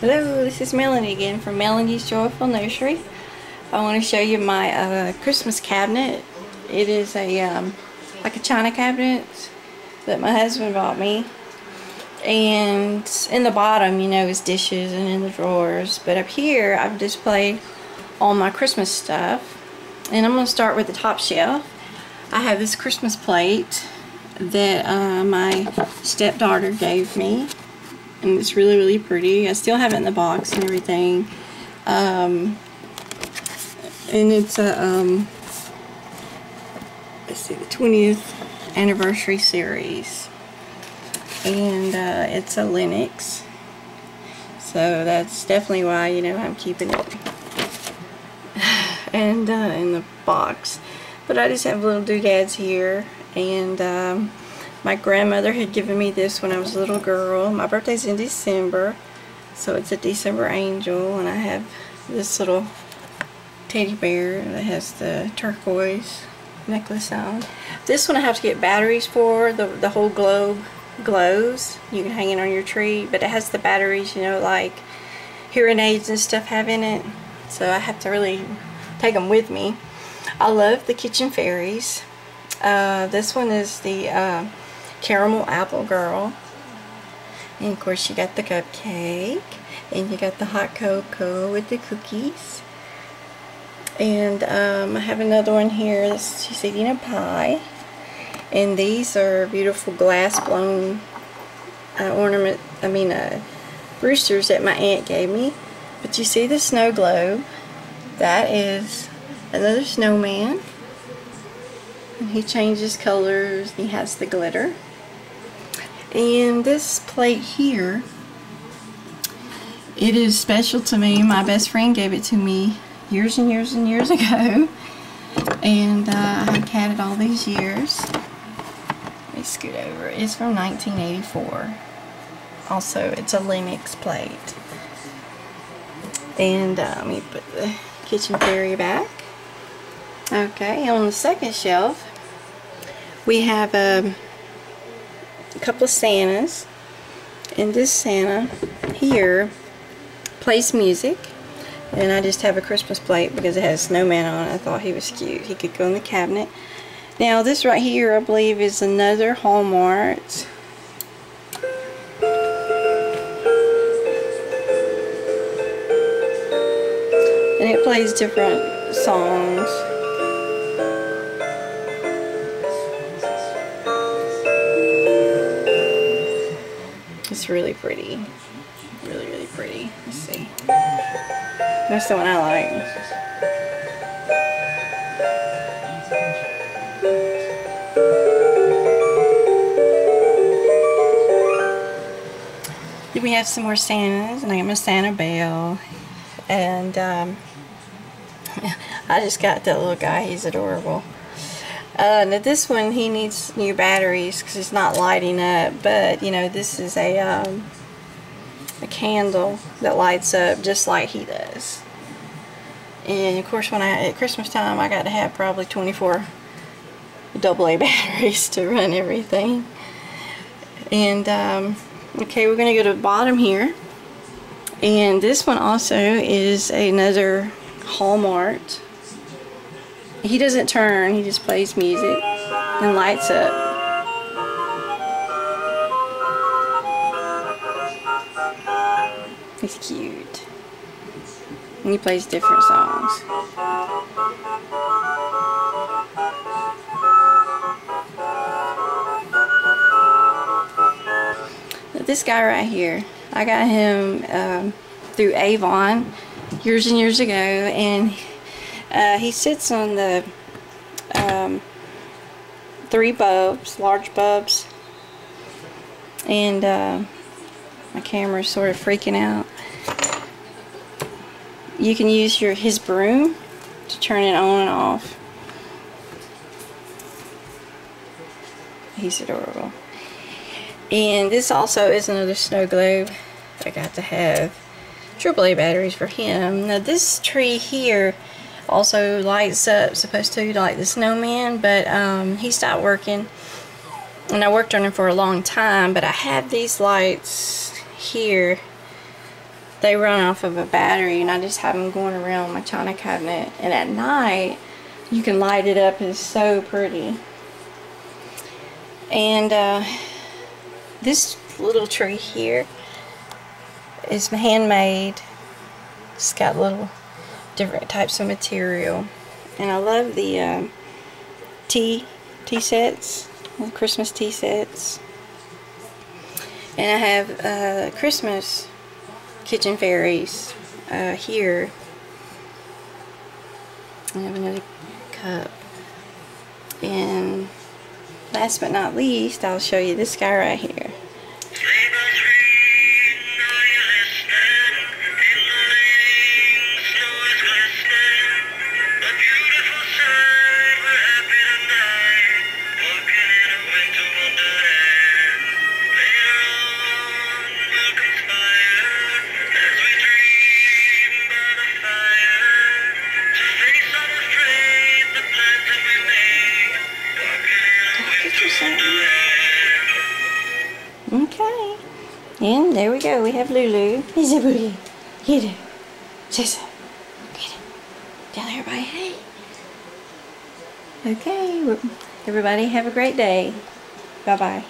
Hello, this is Melanie again from Melanie's Joyful Nursery. I want to show you my uh, Christmas cabinet. It is a um, like a china cabinet that my husband bought me. And in the bottom, you know, is dishes and in the drawers. But up here, I've displayed all my Christmas stuff. And I'm going to start with the top shelf. I have this Christmas plate that uh, my stepdaughter gave me and it's really really pretty. I still have it in the box and everything. Um, and it's a um, let's see the 20th anniversary series. And uh, it's a Lenox so that's definitely why you know I'm keeping it. And uh, in the box. But I just have little doodads here. And um, my grandmother had given me this when I was a little girl. My birthday's in December, so it's a December angel, and I have this little teddy bear that has the turquoise necklace on. This one I have to get batteries for. The, the whole globe glows. You can hang it on your tree, but it has the batteries, you know, like hearing aids and stuff have in it. So I have to really take them with me. I love the Kitchen Fairies. Uh, this one is the uh, caramel apple girl. And of course you got the cupcake. And you got the hot cocoa with the cookies. And um, I have another one here. This, she's eating a pie. And these are beautiful glass blown uh, ornament, I mean uh, roosters that my aunt gave me. But you see the snow globe. That is another snowman. And he changes colors. He has the glitter. And this plate here, it is special to me. My best friend gave it to me years and years and years ago. And uh, I have had it all these years. Let me scoot over. It's from 1984. Also, it's a Lenox plate. And uh, let me put the kitchen fairy back. Okay, on the second shelf, we have a um, couple of Santas. And this Santa here plays music. And I just have a Christmas plate because it has a snowman on it. I thought he was cute. He could go in the cabinet. Now this right here I believe is another Hallmark. And it plays different songs. It's really pretty. Really, really pretty. Let's see. That's the one I like. We have some more Santas, and I got my Santa Belle. And um, I just got that little guy. He's adorable. Uh, now this one he needs new batteries because it's not lighting up but you know this is a um, a candle that lights up just like he does. And of course when I at Christmas time I got to have probably 24 AA batteries to run everything. And um, okay we're gonna go to the bottom here. And this one also is another Hallmark he doesn't turn, he just plays music and lights up. He's cute. And he plays different songs. This guy right here, I got him um, through Avon years and years ago and uh, he sits on the um, three bulbs, large bulbs, and uh, my camera's sort of freaking out. You can use your his broom to turn it on and off. He's adorable. And this also is another snow globe I got to have AAA batteries for him. Now this tree here also lights up, supposed to, like the snowman, but um, he stopped working. And I worked on him for a long time, but I have these lights here. They run off of a battery and I just have them going around my china cabinet. And at night you can light it up it's so pretty. And uh, this little tree here is handmade. It's got little different types of material and I love the uh, tea tea sets Christmas tea sets and I have uh, Christmas kitchen fairies uh, here. I have another cup. And last but not least, I'll show you this guy right here. And there we go. We have Lulu. He's a booty. Get her. Jessa. Get her. Tell everybody hey. Okay. Everybody have a great day. Bye-bye.